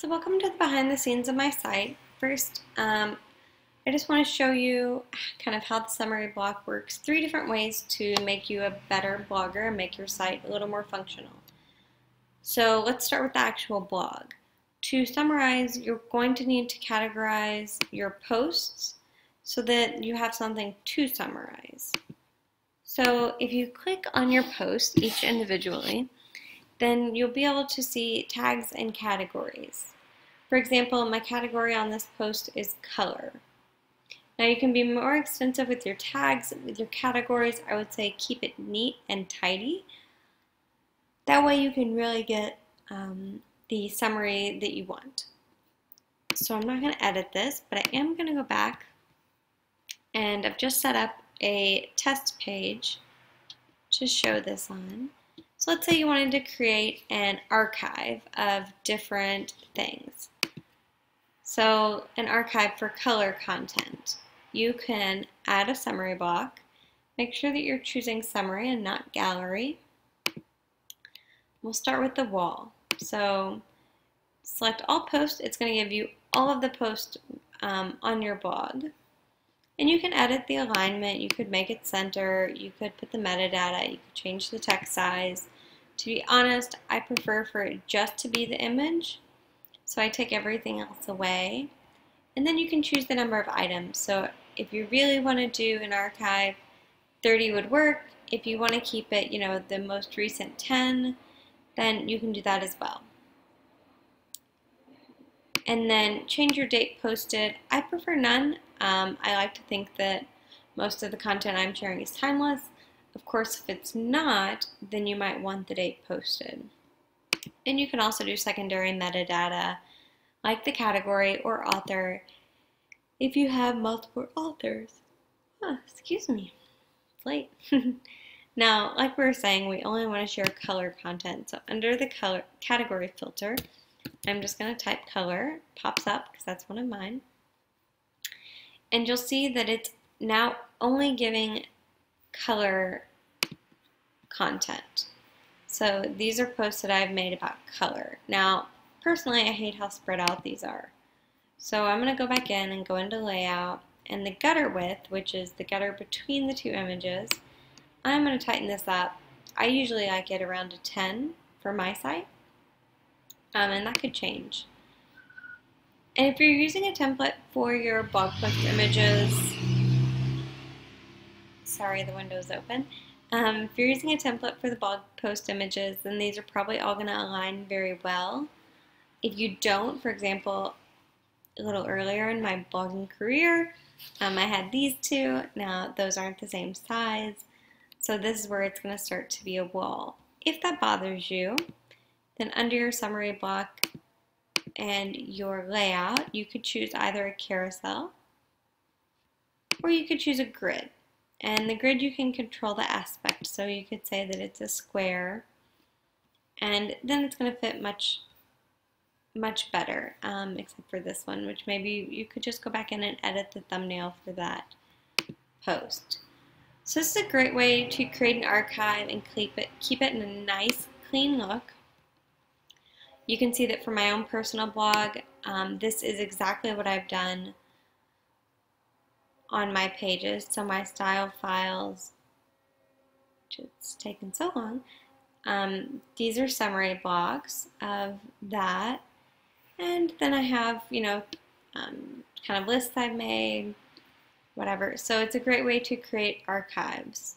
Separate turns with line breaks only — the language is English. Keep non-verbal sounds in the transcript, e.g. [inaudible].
So welcome to the behind the scenes of my site. First, um, I just want to show you kind of how the summary block works. Three different ways to make you a better blogger and make your site a little more functional. So let's start with the actual blog. To summarize, you're going to need to categorize your posts so that you have something to summarize. So if you click on your post each individually, then you'll be able to see tags and categories. For example, my category on this post is color. Now you can be more extensive with your tags, with your categories. I would say keep it neat and tidy. That way you can really get um, the summary that you want. So I'm not going to edit this, but I am going to go back and I've just set up a test page to show this on. So let's say you wanted to create an archive of different things. So an archive for color content. You can add a summary block. Make sure that you're choosing summary and not gallery. We'll start with the wall. So select all posts. It's going to give you all of the posts um, on your blog. And you can edit the alignment, you could make it center, you could put the metadata, you could change the text size. To be honest, I prefer for it just to be the image, so I take everything else away. And then you can choose the number of items. So if you really want to do an archive, 30 would work. If you want to keep it, you know, the most recent 10, then you can do that as well and then change your date posted. I prefer none. Um, I like to think that most of the content I'm sharing is timeless. Of course, if it's not, then you might want the date posted. And you can also do secondary metadata like the category or author if you have multiple authors. Excuse me, it's late. [laughs] now, like we were saying, we only want to share color content. So under the color category filter, I'm just going to type color, pops up because that's one of mine. And you'll see that it's now only giving color content. So these are posts that I've made about color. Now, personally, I hate how spread out these are. So I'm going to go back in and go into layout and the gutter width, which is the gutter between the two images, I'm going to tighten this up. I usually like it around a 10 for my site um, and that could change. And if you're using a template for your blog post images, sorry, the window's open. Um, if you're using a template for the blog post images, then these are probably all going to align very well. If you don't, for example, a little earlier in my blogging career, um, I had these two. Now, those aren't the same size. So this is where it's going to start to be a wall. If that bothers you, then under your summary block and your layout, you could choose either a carousel or you could choose a grid. And the grid you can control the aspect, so you could say that it's a square and then it's going to fit much much better um, except for this one which maybe you could just go back in and edit the thumbnail for that post. So this is a great way to create an archive and keep it, keep it in a nice clean look you can see that for my own personal blog, um, this is exactly what I've done on my pages. So my style files, which it's taken so long, um, these are summary blocks of that. And then I have, you know, um, kind of lists I've made, whatever. So it's a great way to create archives.